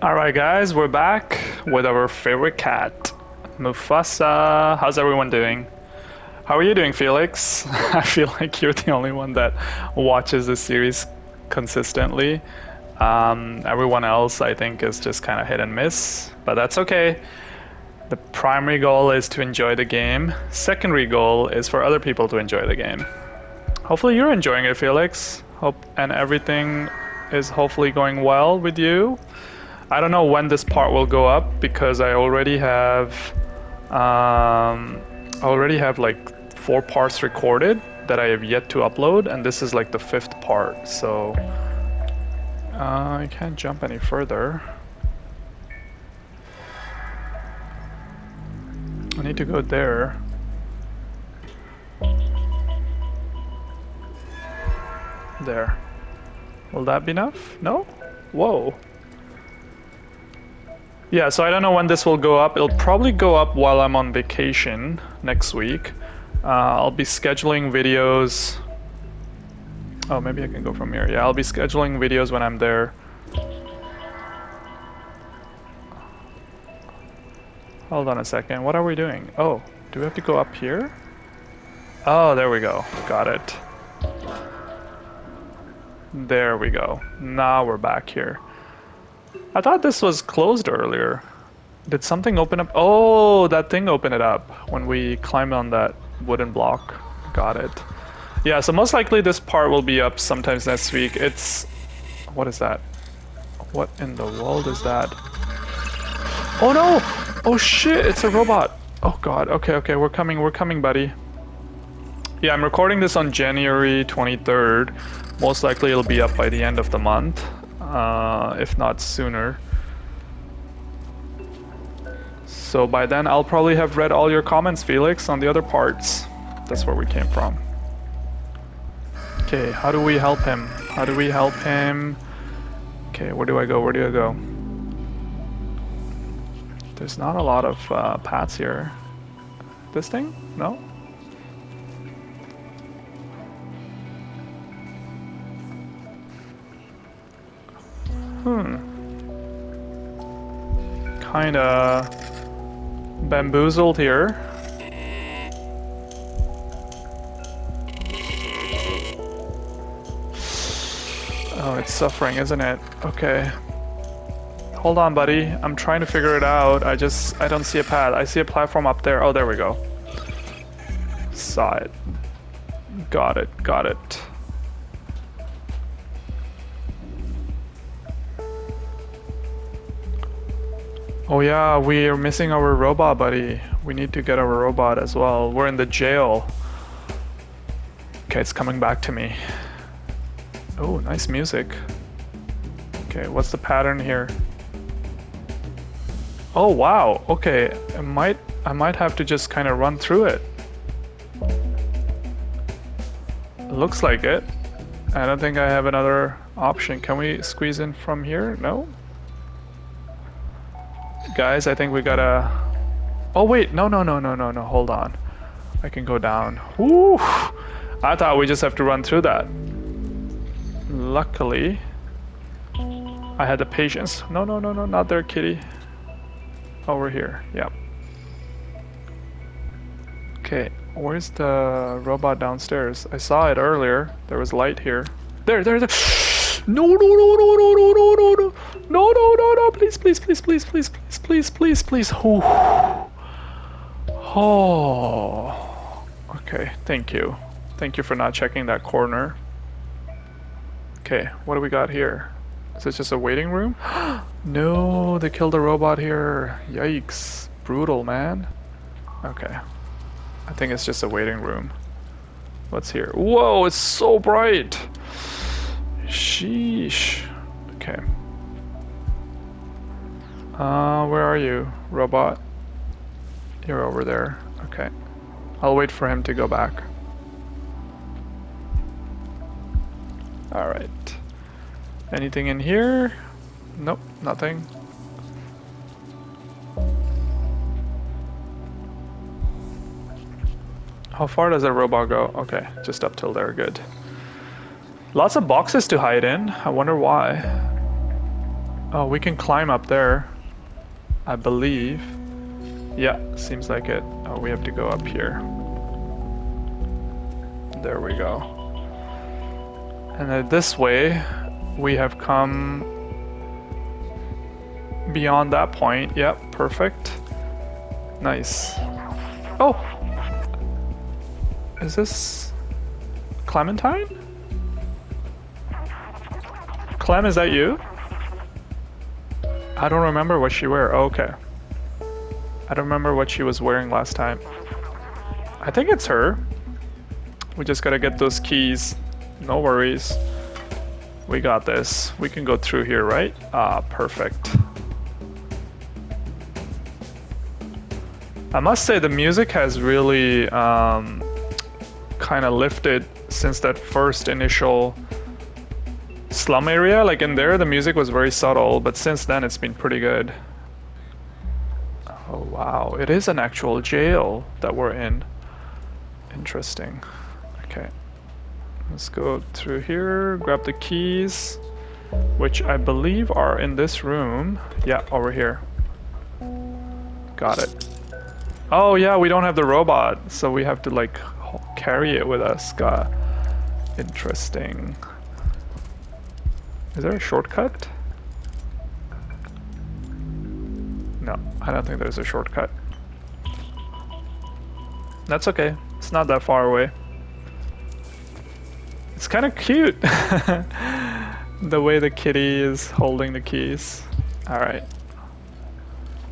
Alright guys, we're back with our favorite cat, Mufasa. How's everyone doing? How are you doing, Felix? I feel like you're the only one that watches the series consistently. Um, everyone else, I think, is just kind of hit and miss, but that's okay. The primary goal is to enjoy the game. Secondary goal is for other people to enjoy the game. Hopefully you're enjoying it, Felix. Hope and everything is hopefully going well with you. I don't know when this part will go up because I already have um, I already have like four parts recorded that I have yet to upload and this is like the fifth part so uh, I can't jump any further. I need to go there. There. Will that be enough? No? Whoa. Yeah, so I don't know when this will go up. It'll probably go up while I'm on vacation next week. Uh, I'll be scheduling videos. Oh, maybe I can go from here. Yeah, I'll be scheduling videos when I'm there. Hold on a second. What are we doing? Oh, do we have to go up here? Oh, there we go. Got it. There we go. Now we're back here. I thought this was closed earlier. Did something open up? Oh, that thing opened it up when we climbed on that wooden block. Got it. Yeah, so most likely this part will be up sometimes next week. It's... What is that? What in the world is that? Oh no! Oh shit, it's a robot! Oh god, okay, okay, we're coming, we're coming, buddy. Yeah, I'm recording this on January 23rd. Most likely it'll be up by the end of the month uh, if not sooner. So by then I'll probably have read all your comments, Felix, on the other parts. That's where we came from. Okay, how do we help him? How do we help him? Okay, where do I go? Where do I go? There's not a lot of uh, paths here. This thing? No? Hmm. Kinda bamboozled here. Oh, it's suffering, isn't it? Okay. Hold on, buddy. I'm trying to figure it out. I just, I don't see a pad. I see a platform up there. Oh, there we go. Saw it. Got it, got it. Oh yeah, we are missing our robot buddy. We need to get our robot as well. We're in the jail. Okay, it's coming back to me. Oh, nice music. Okay, what's the pattern here? Oh wow, okay. I might I might have to just kind of run through it. Looks like it. I don't think I have another option. Can we squeeze in from here? No? Guys, I think we gotta... Oh wait, no, no, no, no, no, no, hold on. I can go down. Woo! I thought we just have to run through that. Luckily, I had the patience. No, no, no, no, not there, kitty. Over here, yep. Okay, where's the robot downstairs? I saw it earlier. There was light here. There, there, there. No, no, no, no, no, no, no, no, no, no, no, no, no, please, please, please, please, please, please, please, please, please. Oh. oh. Okay, thank you. Thank you for not checking that corner. Okay, what do we got here? Is this just a waiting room? no, they killed a robot here. Yikes. Brutal, man. Okay. I think it's just a waiting room. What's here? Whoa, it's so bright! Sheesh. Okay. Uh, where are you, robot? You're over there. Okay. I'll wait for him to go back. Alright. Anything in here? Nope, nothing. How far does a robot go? Okay, just up till there, good. Lots of boxes to hide in. I wonder why. Oh, we can climb up there. I believe. Yeah, seems like it. Oh, we have to go up here. There we go. And then this way, we have come beyond that point. Yep, perfect. Nice. Oh! Is this Clementine? Clem, is that you? I don't remember what she wear. Oh, okay. I don't remember what she was wearing last time. I think it's her. We just gotta get those keys. No worries. We got this. We can go through here, right? Ah, perfect. I must say the music has really um, kind of lifted since that first initial slum area. Like in there, the music was very subtle, but since then it's been pretty good. Oh wow, it is an actual jail that we're in. Interesting. Okay. Let's go through here, grab the keys, which I believe are in this room. Yeah, over here. Got it. Oh yeah, we don't have the robot, so we have to like carry it with us. Got interesting. Is there a shortcut? No, I don't think there's a shortcut. That's okay. It's not that far away. It's kind of cute. the way the kitty is holding the keys. Alright.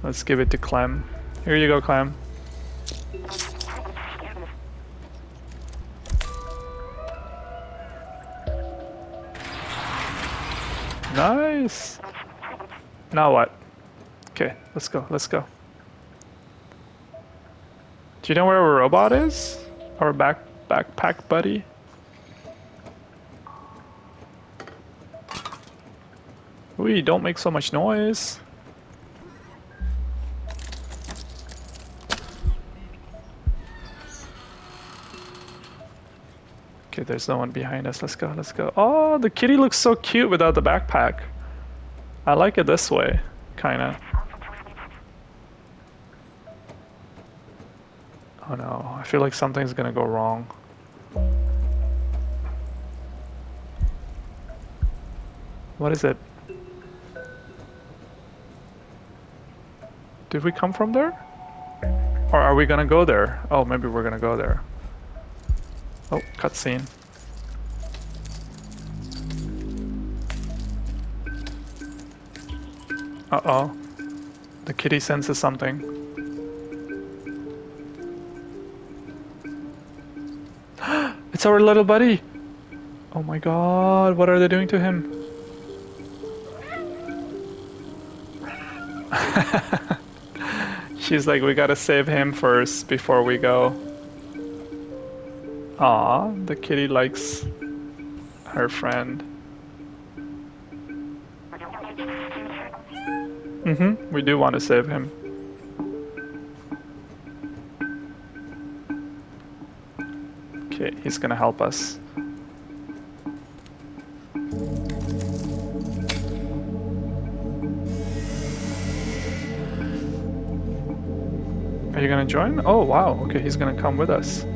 Let's give it to Clem. Here you go, Clem. Nice. Now what? Okay, let's go, let's go. Do you know where our robot is? Our back backpack buddy? We don't make so much noise. Okay, there's no one behind us. Let's go, let's go. Oh, the kitty looks so cute without the backpack. I like it this way, kinda. Oh no, I feel like something's gonna go wrong. What is it? Did we come from there? Or are we gonna go there? Oh, maybe we're gonna go there. Cutscene. Uh-oh. The kitty senses something. it's our little buddy! Oh my god, what are they doing to him? She's like, we gotta save him first before we go. Ah, the kitty likes her friend. Mm-hmm, we do want to save him. Okay, he's gonna help us. Are you gonna join? Oh wow, okay, he's gonna come with us.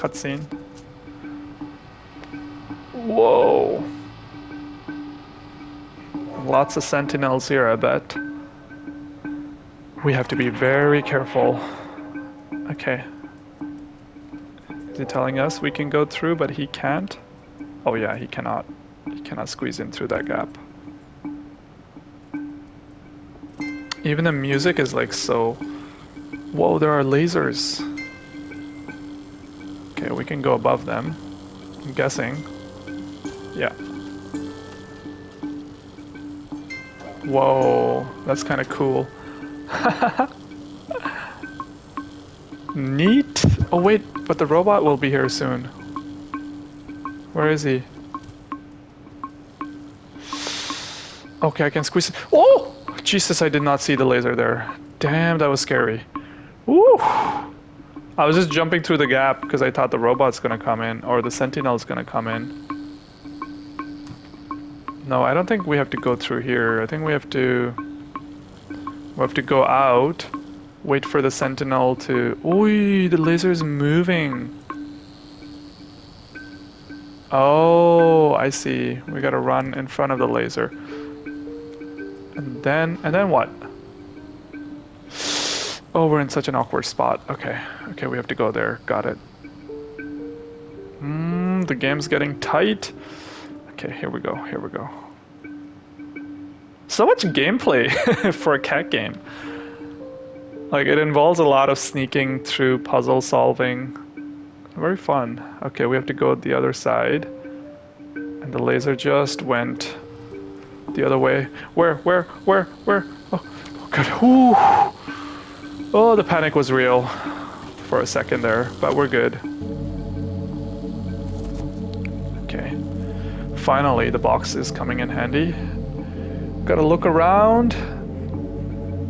Cutscene. Whoa. Lots of sentinels here, I bet. We have to be very careful. Okay. Is he telling us we can go through, but he can't? Oh yeah, he cannot. He cannot squeeze in through that gap. Even the music is like so... Whoa, there are lasers. Can go above them. I'm guessing. Yeah. Whoa, that's kind of cool. Neat. Oh wait, but the robot will be here soon. Where is he? Okay, I can squeeze it. Oh! Jesus, I did not see the laser there. Damn, that was scary. Woo! I was just jumping through the gap because I thought the robot's gonna come in or the sentinel's gonna come in. No, I don't think we have to go through here. I think we have to... We have to go out, wait for the sentinel to... Oi, the laser is moving. Oh, I see. We gotta run in front of the laser. And then, and then what? Oh, we're in such an awkward spot. Okay, okay, we have to go there. Got it. Hmm, the game's getting tight. Okay, here we go, here we go. So much gameplay for a cat game. Like, it involves a lot of sneaking through puzzle solving. Very fun. Okay, we have to go the other side. And the laser just went the other way. Where, where, where, where? Oh, oh god. Ooh. Oh, the panic was real for a second there, but we're good. Okay. Finally, the box is coming in handy. Gotta look around.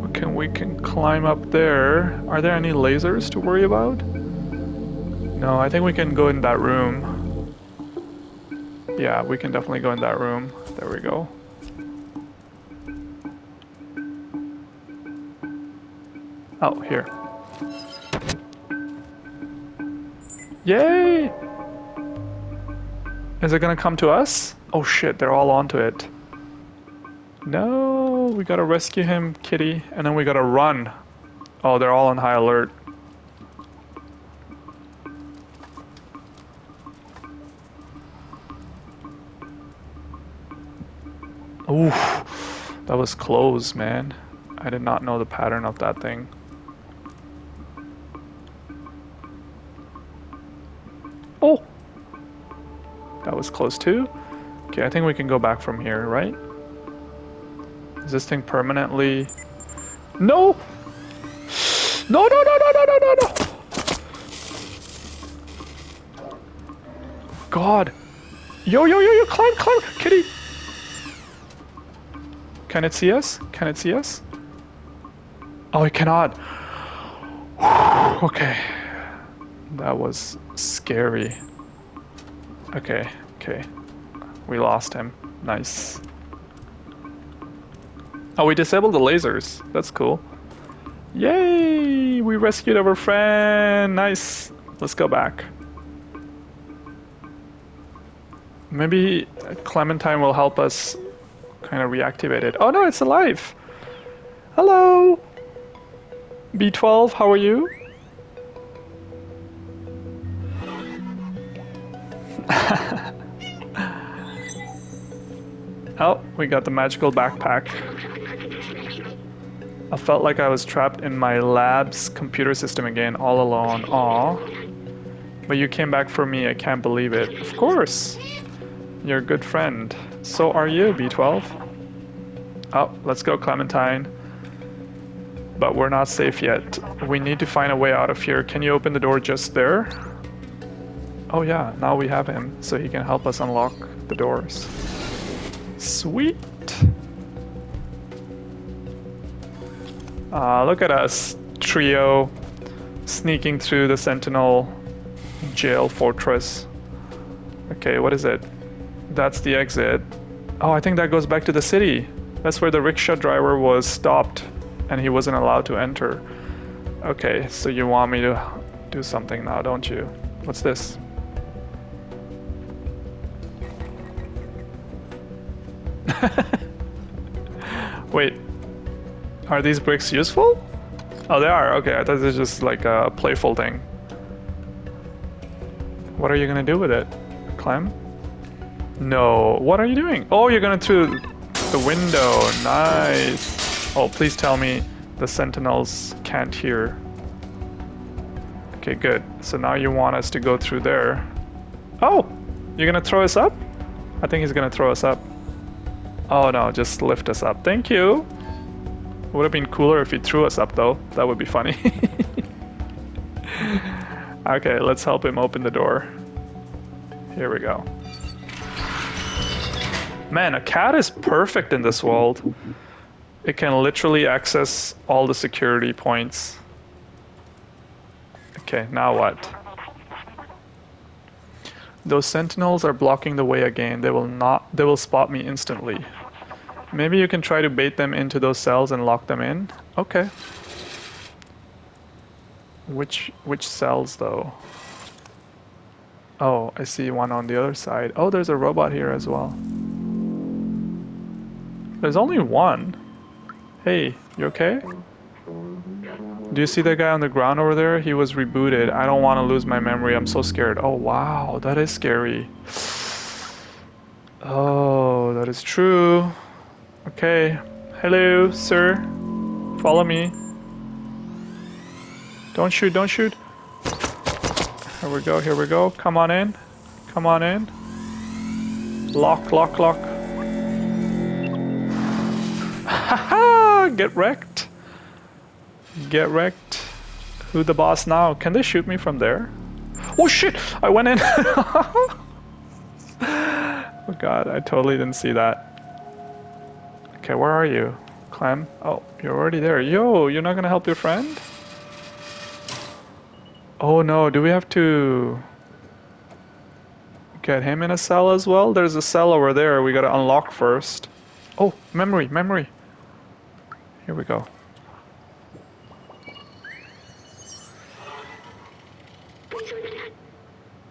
Okay, we can climb up there. Are there any lasers to worry about? No, I think we can go in that room. Yeah, we can definitely go in that room. There we go. Oh, here. Yay! Is it gonna come to us? Oh shit, they're all onto it. No, we gotta rescue him, kitty, and then we gotta run. Oh, they're all on high alert. Oof, that was close, man. I did not know the pattern of that thing. Oh! That was close too. Okay, I think we can go back from here, right? Is this thing permanently... No! No, no, no, no, no, no, no, no! God! Yo, yo, yo, yo, climb, climb! Kitty! Can it see us? Can it see us? Oh, it cannot. okay. That was scary. Okay, okay. We lost him. Nice. Oh, we disabled the lasers. That's cool. Yay! We rescued our friend. Nice. Let's go back. Maybe Clementine will help us kind of reactivate it. Oh no, it's alive! Hello! B12, how are you? Oh, we got the magical backpack. I felt like I was trapped in my lab's computer system again, all alone. Aw. But you came back for me, I can't believe it. Of course! You're a good friend. So are you, B12. Oh, let's go, Clementine. But we're not safe yet. We need to find a way out of here. Can you open the door just there? Oh yeah, now we have him, so he can help us unlock the doors. Sweet! Uh, look at us, trio, sneaking through the Sentinel jail fortress. Okay, what is it? That's the exit. Oh, I think that goes back to the city. That's where the rickshaw driver was stopped and he wasn't allowed to enter. Okay, so you want me to do something now, don't you? What's this? Wait, are these bricks useful? Oh, they are. Okay, I thought this was just like a playful thing. What are you gonna do with it? Climb? No. What are you doing? Oh, you're gonna through the window. Nice. Oh, please tell me the sentinels can't hear. Okay, good. So now you want us to go through there. Oh, you're gonna throw us up? I think he's gonna throw us up. Oh no, just lift us up. Thank you. Would have been cooler if he threw us up though. That would be funny. okay, let's help him open the door. Here we go. Man, a cat is perfect in this world. It can literally access all the security points. Okay, now what? Those sentinels are blocking the way again. They will not they will spot me instantly. Maybe you can try to bait them into those cells and lock them in. Okay. Which which cells though? Oh, I see one on the other side. Oh, there's a robot here as well. There's only one. Hey, you okay? Do you see that guy on the ground over there? He was rebooted. I don't want to lose my memory. I'm so scared. Oh, wow. That is scary. Oh, that is true. Okay. Hello, sir. Follow me. Don't shoot, don't shoot. Here we go, here we go. Come on in. Come on in. Lock, lock, lock. Haha! Get wrecked. Get wrecked. Who the boss now? Can they shoot me from there? Oh shit! I went in! oh god, I totally didn't see that. Okay, where are you? Clem? Oh, you're already there. Yo, you're not gonna help your friend? Oh no, do we have to get him in a cell as well? There's a cell over there we gotta unlock first. Oh, memory, memory. Here we go.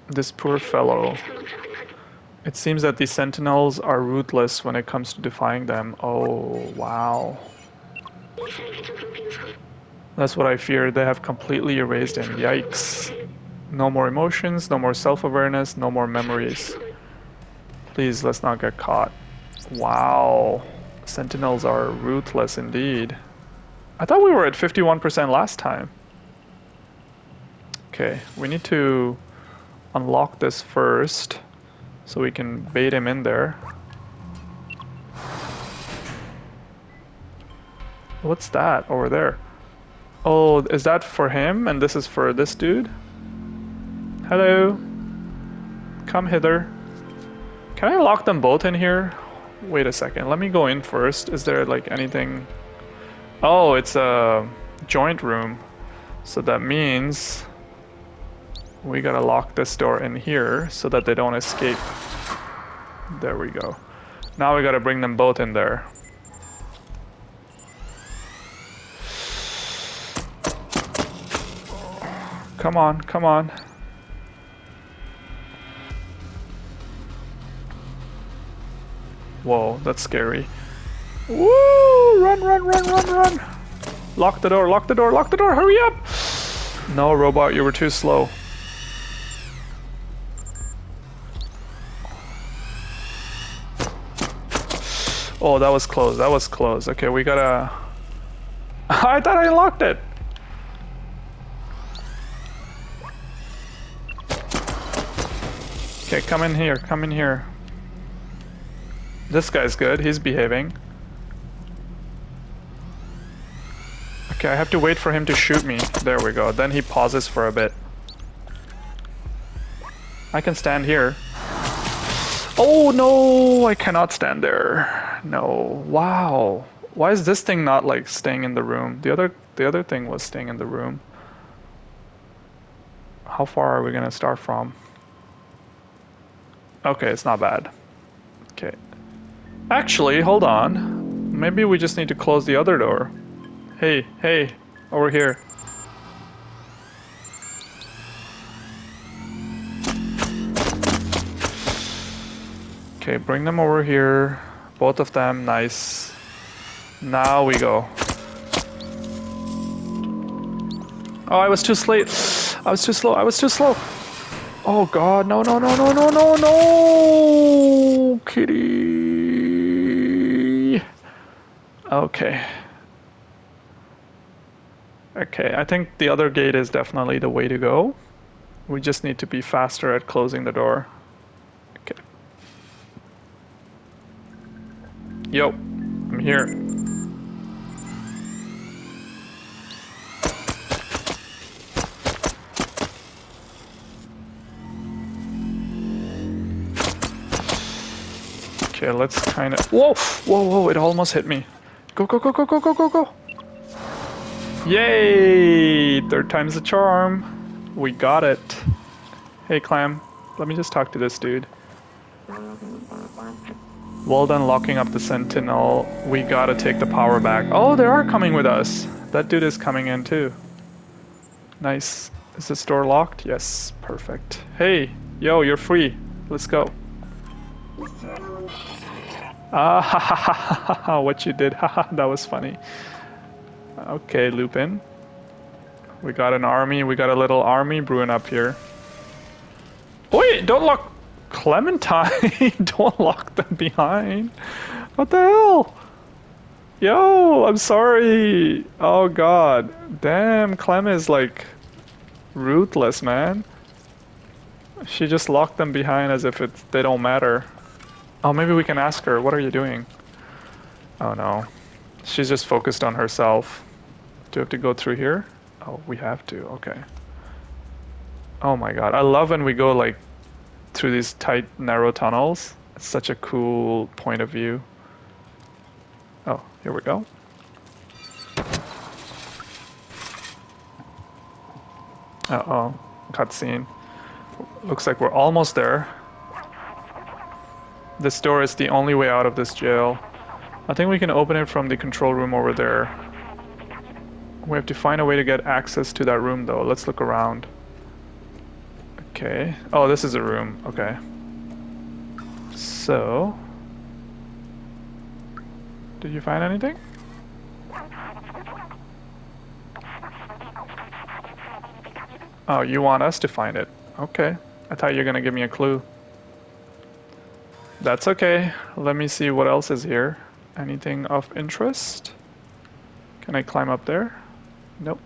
This poor fellow. It seems that these sentinels are ruthless when it comes to defying them. Oh, wow. That's what I feared. They have completely erased him. Yikes. No more emotions, no more self-awareness, no more memories. Please, let's not get caught. Wow. Sentinels are ruthless indeed. I thought we were at 51% last time. Okay, we need to unlock this first so we can bait him in there. What's that over there? Oh, is that for him and this is for this dude? Hello? Come hither. Can I lock them both in here? Wait a second, let me go in first. Is there like anything... Oh, it's a joint room. So that means we gotta lock this door in here so that they don't escape. There we go. Now we gotta bring them both in there. Come on, come on. Whoa, that's scary. Woo! Run, run, run, run, run! Lock the door, lock the door, lock the door, hurry up! No, robot, you were too slow. Oh, that was close, that was close. Okay, we gotta... I thought I unlocked it! Okay, come in here, come in here. This guy's good, he's behaving. Okay, I have to wait for him to shoot me. There we go. Then he pauses for a bit. I can stand here. Oh no, I cannot stand there. No. Wow. Why is this thing not like staying in the room? The other the other thing was staying in the room. How far are we gonna start from? Okay, it's not bad. Okay. Actually, hold on. Maybe we just need to close the other door. Hey, hey, over here. Okay, bring them over here. Both of them, nice. Now we go. Oh, I was too late. I was too slow. I was too slow. Oh god, no, no, no, no, no, no, no! Kitty! Okay. Okay, I think the other gate is definitely the way to go. We just need to be faster at closing the door. Yo, I'm here. Okay, let's kind of... Whoa! Whoa, whoa, it almost hit me. Go, go, go, go, go, go, go, go! Yay! Third time's the charm. We got it. Hey, Clam. Let me just talk to this dude. Well done locking up the sentinel. We gotta take the power back. Oh, they are coming with us. That dude is coming in too. Nice. Is this door locked? Yes, perfect. Hey, yo, you're free. Let's go. Ah, ha, ha, ha, ha, ha, what you did. Haha, that was funny. Okay, Lupin. We got an army. We got a little army brewing up here. Wait, don't lock Clementine. don't lock them behind. What the hell? Yo, I'm sorry. Oh god. Damn, Clem is like ruthless, man. She just locked them behind as if it, they don't matter. Oh, maybe we can ask her, what are you doing? Oh no. She's just focused on herself. Do we have to go through here? Oh, we have to, okay. Oh my god, I love when we go like through these tight, narrow tunnels. It's such a cool point of view. Oh, here we go. Uh-oh, cutscene. Looks like we're almost there. This door is the only way out of this jail. I think we can open it from the control room over there. We have to find a way to get access to that room though. Let's look around. Okay. Oh, this is a room. Okay. So... Did you find anything? Oh, you want us to find it. Okay. I thought you were gonna give me a clue. That's okay. Let me see what else is here. Anything of interest? Can I climb up there? Nope.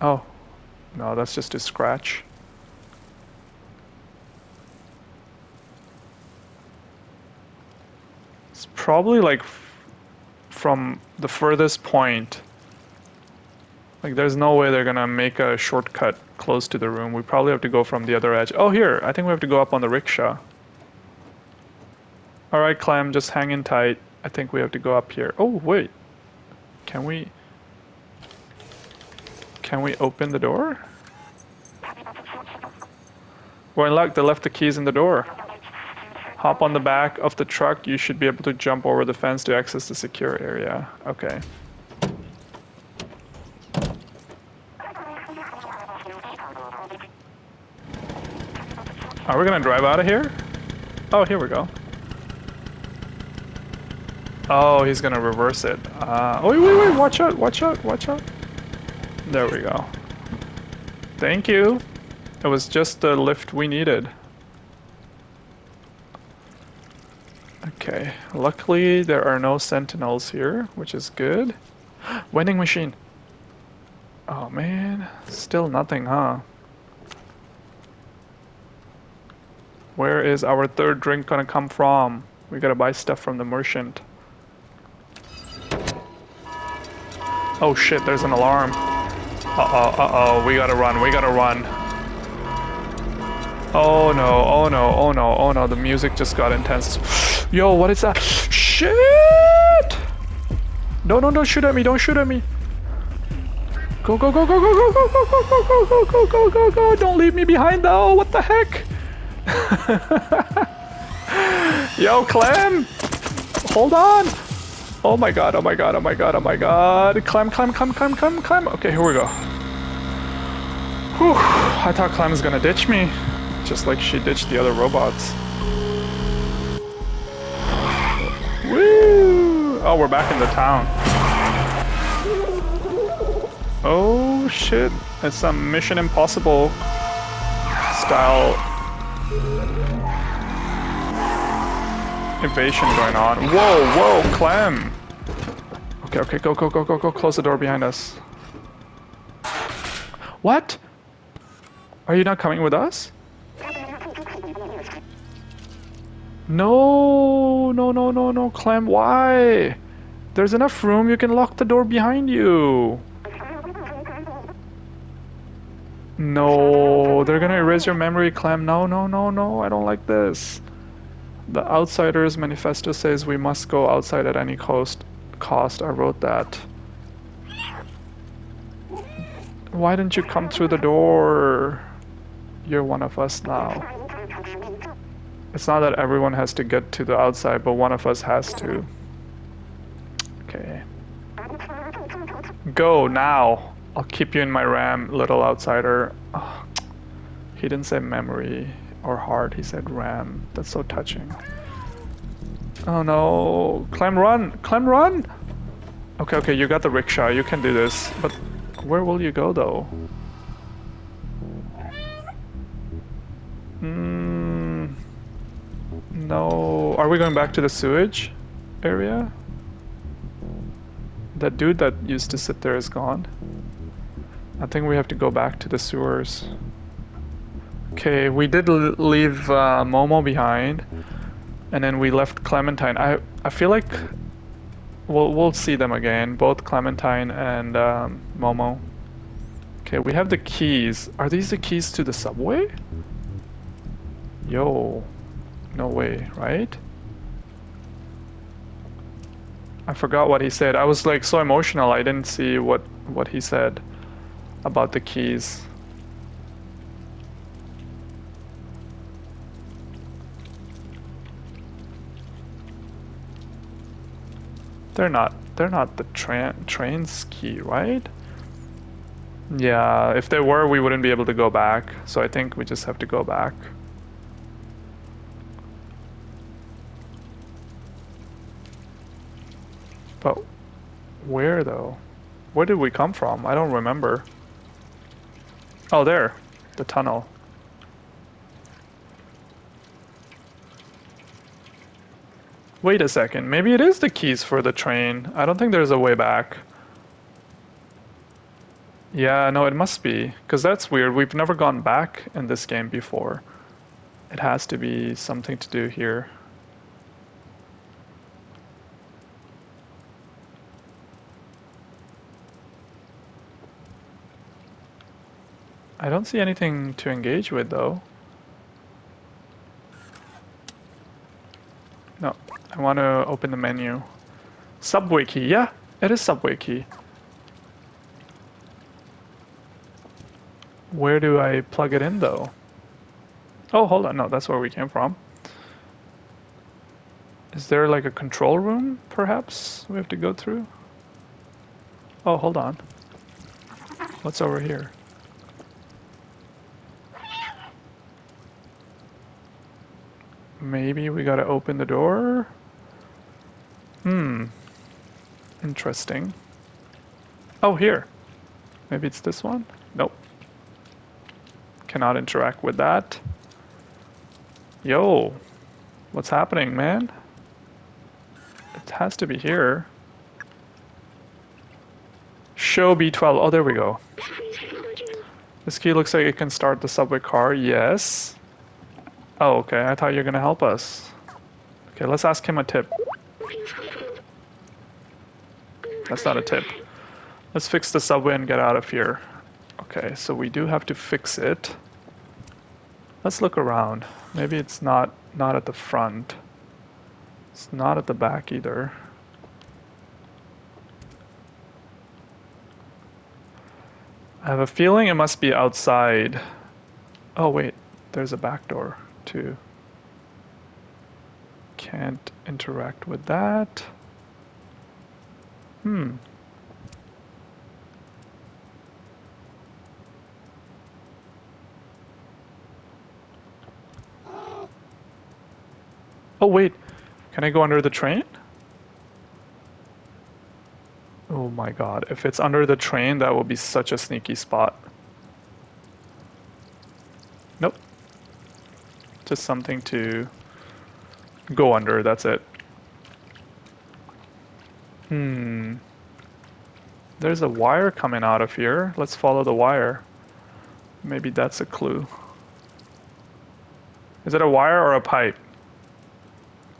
Oh. No, that's just a scratch. It's probably like from the furthest point. Like there's no way they're gonna make a shortcut close to the room. We probably have to go from the other edge. Oh here, I think we have to go up on the rickshaw. Alright Clem, just hang in tight. I think we have to go up here. Oh wait. Can we... Can we open the door? We're in luck, they left the keys in the door. Hop on the back of the truck, you should be able to jump over the fence to access the secure area. Okay. Are we gonna drive out of here? Oh, here we go. Oh, he's gonna reverse it. Uh, oh, wait, wait, wait, watch out, watch out, watch out. There we go. Thank you. It was just the lift we needed. Okay, luckily there are no sentinels here, which is good. Vending machine. Oh man, still nothing, huh? Where is our third drink gonna come from? We gotta buy stuff from the merchant. Oh shit, there's an alarm. Uh-oh, uh-oh, we gotta run, we gotta run. Oh no, oh no, oh no, oh no, the music just got intense. Yo, what is that? Shit! No, no, don't shoot at me, don't shoot at me. Go, go, go, go, go, go, go, go, go, go, go, go, go, go, go, go, don't leave me behind though, what the heck? Yo, Clem! Hold on! Oh my god, oh my god, oh my god, oh my god. Clem, Clem, Clem, Clem, Clem, Clem. Okay, here we go. Whew, I thought Clem was gonna ditch me just like she ditched the other robots. Woo! Oh, we're back in the town. Oh shit, it's some Mission Impossible style invasion going on. Whoa, whoa, Clem! Okay, okay, go, go, go, go, go, close the door behind us. What? Are you not coming with us? No, no, no, no, no, Clem, why? There's enough room, you can lock the door behind you. No, they're gonna erase your memory, Clem. No, no, no, no, I don't like this. The Outsiders Manifesto says we must go outside at any cost. Cost, I wrote that. Why didn't you come through the door? You're one of us now. It's not that everyone has to get to the outside, but one of us has to. Okay. Go now. I'll keep you in my RAM, little outsider. Oh, he didn't say memory or heart, he said RAM. That's so touching. Oh no. Clem, run! Clem, run! Okay, okay, you got the rickshaw. You can do this. But where will you go, though? Hmm. No. Are we going back to the sewage area? That dude that used to sit there is gone. I think we have to go back to the sewers. Okay, we did leave uh, Momo behind, and then we left Clementine. I I feel like we'll we'll see them again, both Clementine and um, Momo. Okay, we have the keys. Are these the keys to the subway? Yo, no way, right? I forgot what he said. I was like so emotional. I didn't see what what he said about the keys. They're not they're not the train train's key, right? Yeah, if they were, we wouldn't be able to go back. So I think we just have to go back. But where though? Where did we come from? I don't remember. Oh, there. The tunnel. Wait a second, maybe it is the keys for the train. I don't think there's a way back. Yeah, no, it must be. Because that's weird. We've never gone back in this game before. It has to be something to do here. I don't see anything to engage with though. No, I want to open the menu. Subway key, yeah, it is subway key. Where do I plug it in though? Oh, hold on, no, that's where we came from. Is there like a control room, perhaps, we have to go through? Oh, hold on. What's over here? Maybe we gotta open the door? Hmm. Interesting. Oh, here. Maybe it's this one? Nope. Cannot interact with that. Yo. What's happening, man? It has to be here. Show B12. Oh, there we go. This key looks like it can start the subway car. Yes. Oh, okay. I thought you were gonna help us. Okay, let's ask him a tip. That's not a tip. Let's fix the subway and get out of here. Okay, so we do have to fix it. Let's look around. Maybe it's not not at the front. It's not at the back either. I have a feeling it must be outside. Oh wait, there's a back door to can't interact with that. Hmm. Oh wait, can I go under the train? Oh my god, if it's under the train, that will be such a sneaky spot. Just something to go under, that's it. Hmm. There's a wire coming out of here. Let's follow the wire. Maybe that's a clue. Is it a wire or a pipe?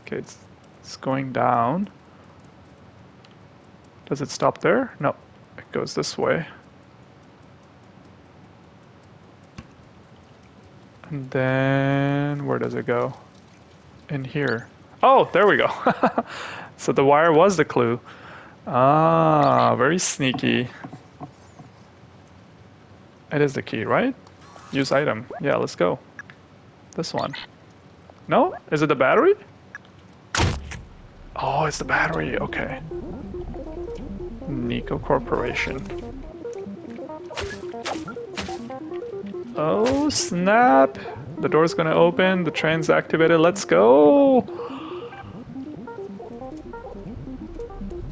Okay, it's, it's going down. Does it stop there? No, it goes this way. And then where does it go? In here. Oh, there we go. so the wire was the clue. Ah, very sneaky. It is the key, right? Use item. Yeah, let's go. This one. No? Is it the battery? Oh, it's the battery. Okay. Nico Corporation. Oh, snap! The door's gonna open, the train's activated, let's go!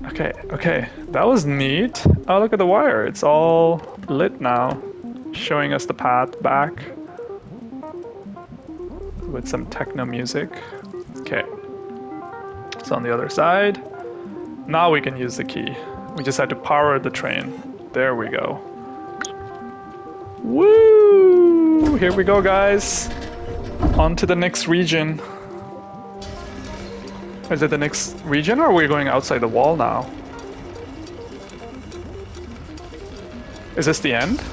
Okay, okay, that was neat. Oh, look at the wire, it's all lit now, showing us the path back with some techno music. Okay, it's on the other side. Now we can use the key. We just had to power the train. There we go. Woo! Here we go, guys. On to the next region. Is it the next region or are we going outside the wall now? Is this the end?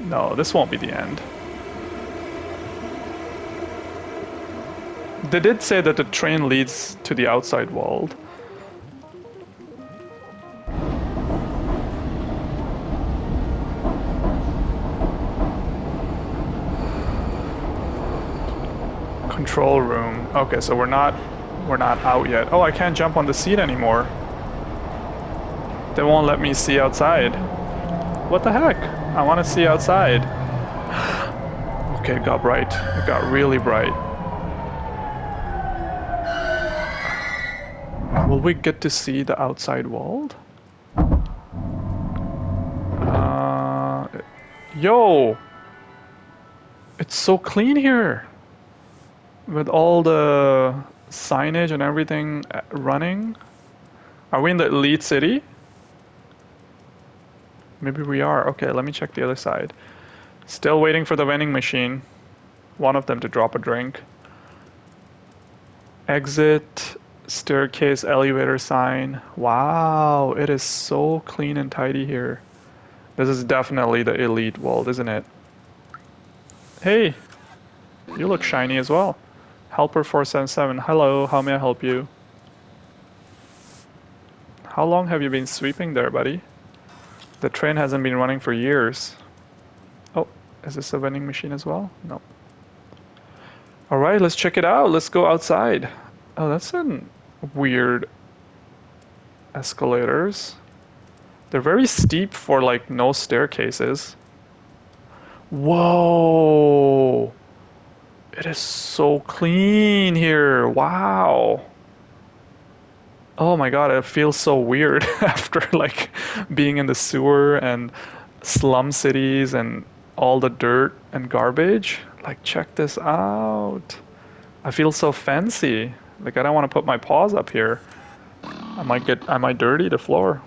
No, this won't be the end. They did say that the train leads to the outside world. Control room. Okay, so we're not we're not out yet. Oh, I can't jump on the seat anymore. They won't let me see outside. What the heck? I want to see outside. okay, it got bright. It got really bright. Will we get to see the outside world? Uh, yo! It's so clean here! With all the signage and everything uh, running. Are we in the elite city? Maybe we are. Okay, let me check the other side. Still waiting for the vending machine. One of them to drop a drink. Exit staircase elevator sign. Wow, it is so clean and tidy here. This is definitely the elite world, isn't it? Hey, you look shiny as well. Helper 477, hello, how may I help you? How long have you been sweeping there, buddy? The train hasn't been running for years. Oh, is this a vending machine as well? No. Alright, let's check it out. Let's go outside. Oh, that's an weird escalators. They're very steep for like no staircases. Whoa! It is so clean here. Wow. Oh my god, it feels so weird after like being in the sewer and slum cities and all the dirt and garbage. Like check this out. I feel so fancy. Like I don't want to put my paws up here. I might get I might dirty the floor.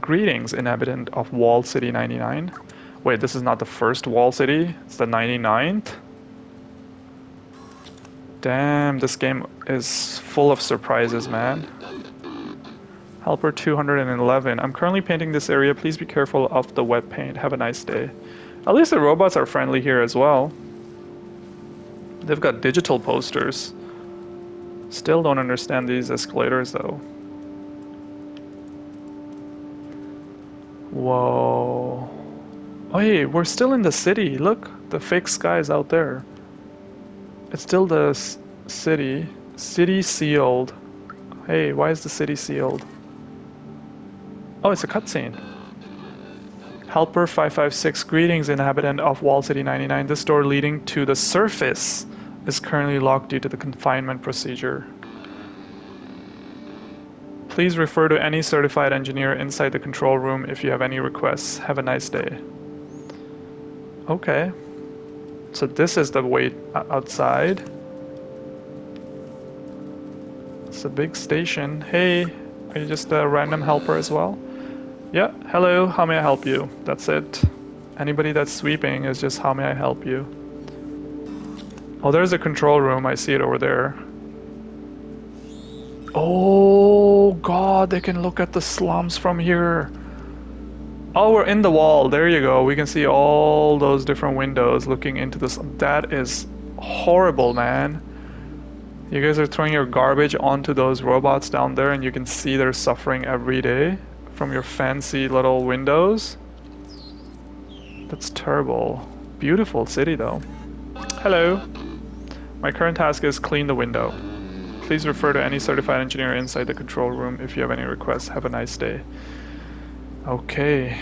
Greetings, inhabitant of Walled City 99. Wait, this is not the first Wall City, it's the 99th? Damn, this game is full of surprises, man. Helper 211. I'm currently painting this area. Please be careful of the wet paint. Have a nice day. At least the robots are friendly here as well. They've got digital posters. Still don't understand these escalators though. Whoa. Oh hey, we're still in the city. Look, the fake sky is out there. It's still the city. City sealed. Hey, why is the city sealed? Oh, it's a cutscene. Helper 556, greetings inhabitant of Walled City 99. This door leading to the surface is currently locked due to the confinement procedure. Please refer to any certified engineer inside the control room if you have any requests. Have a nice day. Okay. So this is the way outside. It's a big station. Hey, are you just a random helper as well? Yeah, hello, how may I help you? That's it. Anybody that's sweeping is just how may I help you? Oh, there's a control room. I see it over there. Oh god, they can look at the slums from here. Oh, we're in the wall. There you go. We can see all those different windows looking into this. That is horrible, man. You guys are throwing your garbage onto those robots down there and you can see they're suffering every day from your fancy little windows. That's terrible. Beautiful city though. Hello. My current task is clean the window. Please refer to any certified engineer inside the control room if you have any requests. Have a nice day. Okay.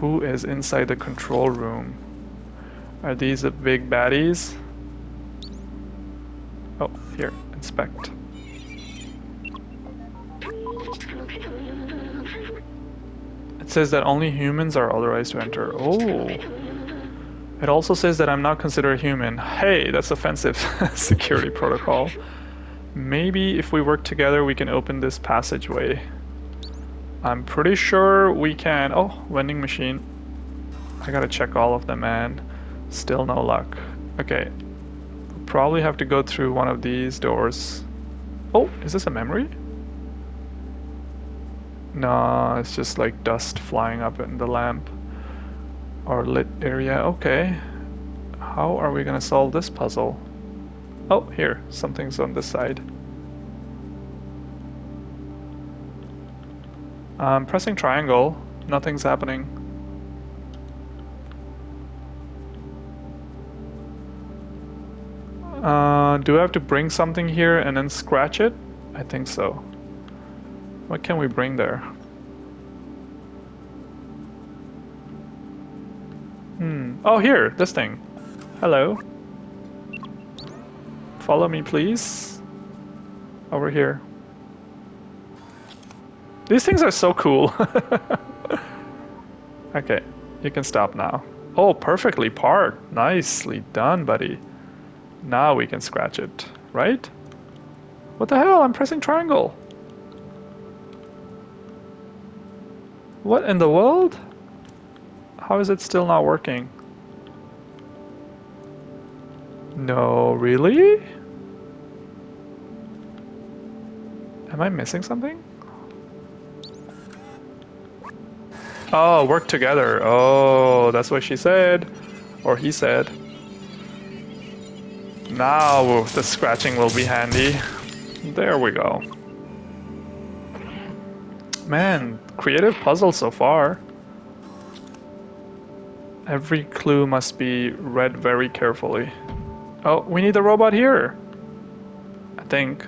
Who is inside the control room? Are these the big baddies? Oh, here, inspect. It says that only humans are authorized to enter. Oh. It also says that I'm not considered human. Hey, that's offensive security protocol. Maybe if we work together we can open this passageway. I'm pretty sure we can. Oh, vending machine. I gotta check all of them, man. Still no luck. Okay. Probably have to go through one of these doors. Oh, is this a memory? No, it's just like dust flying up in the lamp. Or lit area. Okay. How are we gonna solve this puzzle? Oh, here. Something's on this side. I'm pressing triangle. Nothing's happening. Uh, do I have to bring something here and then scratch it? I think so. What can we bring there? Hmm. Oh, here, this thing. Hello. Follow me, please. Over here. These things are so cool. okay, you can stop now. Oh, perfectly parked. Nicely done, buddy. Now we can scratch it, right? What the hell? I'm pressing triangle. What in the world? How is it still not working? No, really? Am I missing something? Oh, work together. Oh, that's what she said. Or he said. Now the scratching will be handy. There we go. Man, creative puzzle so far. Every clue must be read very carefully. Oh, we need the robot here. I think.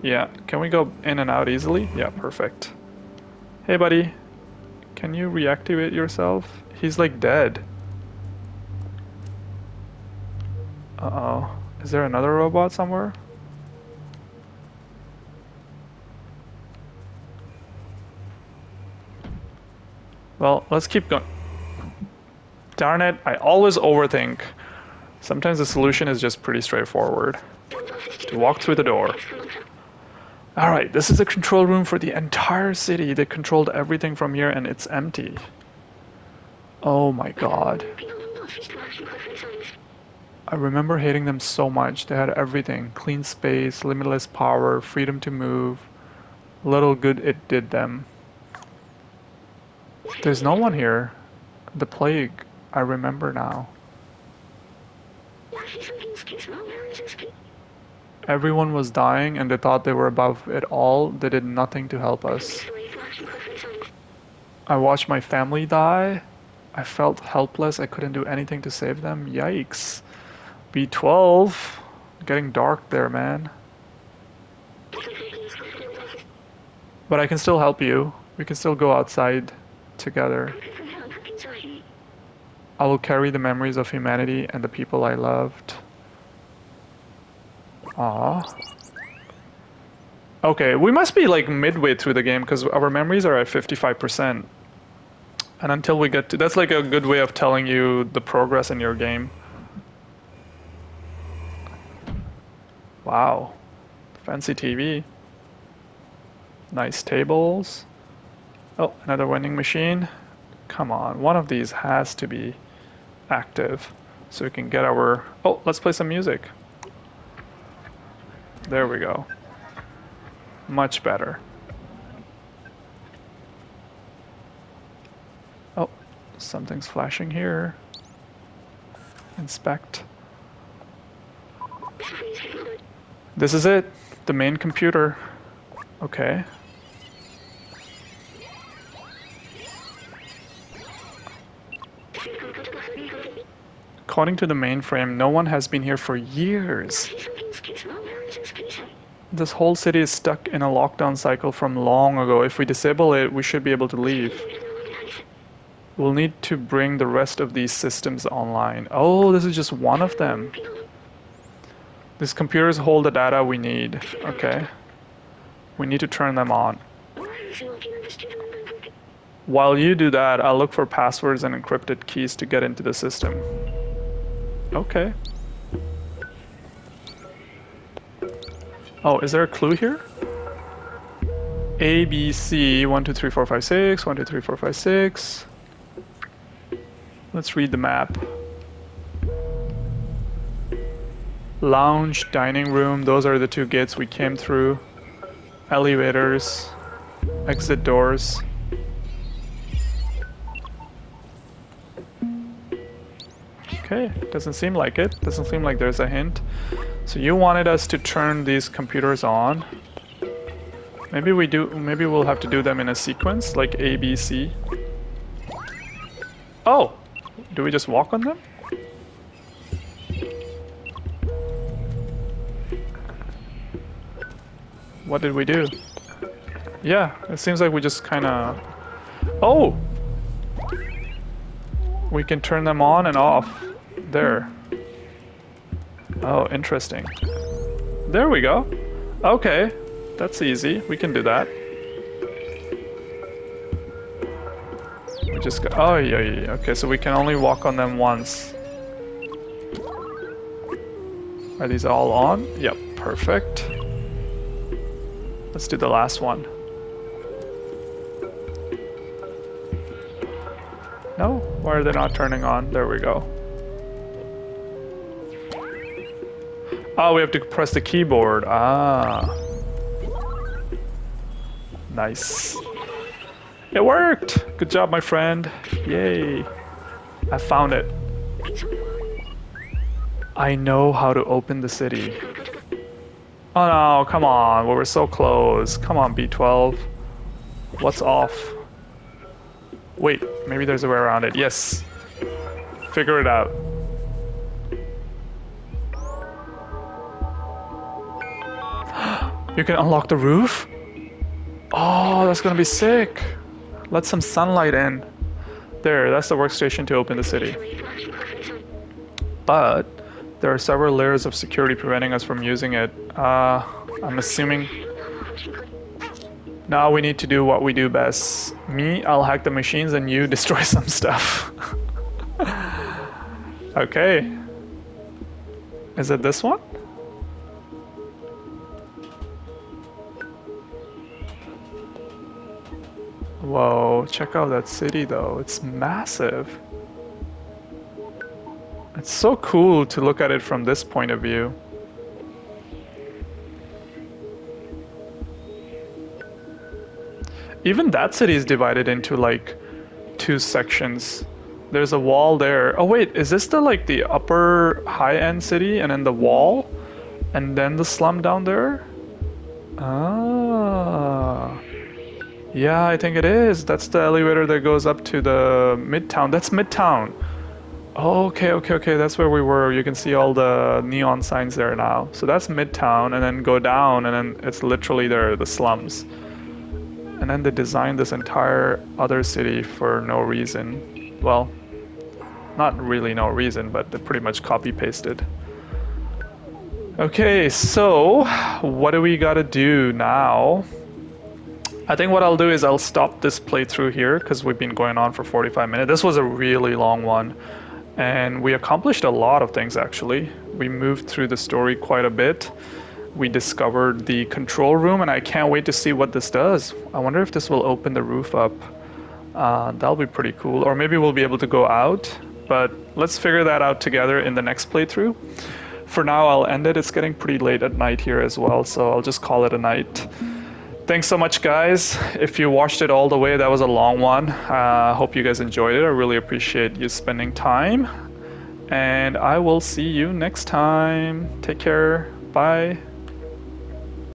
Yeah, can we go in and out easily? Yeah, perfect. Hey buddy, can you reactivate yourself? He's like dead. Uh-oh. Is there another robot somewhere? Well, let's keep going. Darn it, I always overthink. Sometimes the solution is just pretty straightforward. To walk through the door. Alright, this is the control room for the entire city. They controlled everything from here and it's empty. Oh my god. I remember hating them so much. They had everything clean space, limitless power, freedom to move. Little good it did them. There's no one here. The plague. I remember now. Everyone was dying and they thought they were above it all. They did nothing to help us. I watched my family die. I felt helpless. I couldn't do anything to save them. Yikes. B12. Getting dark there, man. But I can still help you. We can still go outside together. I will carry the memories of humanity and the people I loved. Ah. Okay, we must be like midway through the game because our memories are at 55%. And until we get to... That's like a good way of telling you the progress in your game. Wow. Fancy TV. Nice tables. Oh, another vending machine. Come on, one of these has to be active so we can get our... Oh, let's play some music. There we go. Much better. Oh, something's flashing here. Inspect. This is it. The main computer. Okay. According to the mainframe, no one has been here for years. This whole city is stuck in a lockdown cycle from long ago. If we disable it, we should be able to leave. We'll need to bring the rest of these systems online. Oh, this is just one of them. These computers hold the data we need. Okay. We need to turn them on. While you do that, I'll look for passwords and encrypted keys to get into the system. Okay. Oh, is there a clue here? A, B, C, 1, 2, 3, 4, 5, 6, 1, 2, 3, 4, 5, 6. Let's read the map. Lounge, dining room, those are the two gates we came through. Elevators, exit doors. Okay, doesn't seem like it. Doesn't seem like there's a hint. So you wanted us to turn these computers on. Maybe we do, maybe we'll have to do them in a sequence, like A, B, C. Oh! Do we just walk on them? What did we do? Yeah, it seems like we just kinda... Oh! We can turn them on and off. There. Oh, interesting. There we go. Okay, that's easy. We can do that. We just go. Oh, yeah, yeah. Okay, so we can only walk on them once. Are these all on? Yep, perfect. Let's do the last one. No? Why are they not turning on? There we go. Oh, we have to press the keyboard. Ah. Nice. It worked! Good job, my friend. Yay. I found it. I know how to open the city. Oh no, come on. We were so close. Come on, B12. What's off? Wait, maybe there's a way around it. Yes. Figure it out. You can unlock the roof? Oh, that's gonna be sick. Let some sunlight in. There, that's the workstation to open the city. But there are several layers of security preventing us from using it. Uh, I'm assuming... Now we need to do what we do best. Me, I'll hack the machines and you destroy some stuff. okay. Is it this one? Whoa, check out that city though. It's massive. It's so cool to look at it from this point of view. Even that city is divided into like two sections. There's a wall there. Oh wait, is this the like the upper high-end city and then the wall? And then the slum down there? Ah. Yeah, I think it is. That's the elevator that goes up to the Midtown. That's Midtown. Oh, okay, okay, okay. That's where we were. You can see all the neon signs there now. So that's Midtown, and then go down, and then it's literally there, the slums. And then they designed this entire other city for no reason. Well, not really no reason, but they pretty much copy pasted. Okay, so what do we gotta do now? I think what I'll do is I'll stop this playthrough here because we've been going on for 45 minutes. This was a really long one and we accomplished a lot of things actually. We moved through the story quite a bit. We discovered the control room and I can't wait to see what this does. I wonder if this will open the roof up. Uh, that'll be pretty cool. Or maybe we'll be able to go out, but let's figure that out together in the next playthrough. For now, I'll end it. It's getting pretty late at night here as well, so I'll just call it a night. Thanks so much, guys. If you watched it all the way, that was a long one. I uh, hope you guys enjoyed it. I really appreciate you spending time. And I will see you next time. Take care. Bye.